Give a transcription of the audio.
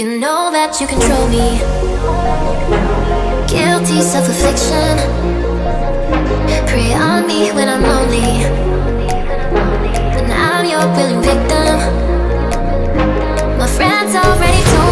You know that you control me. Guilty self-affliction. Prey on me when I'm lonely. And I'm your willing victim. My friends already told.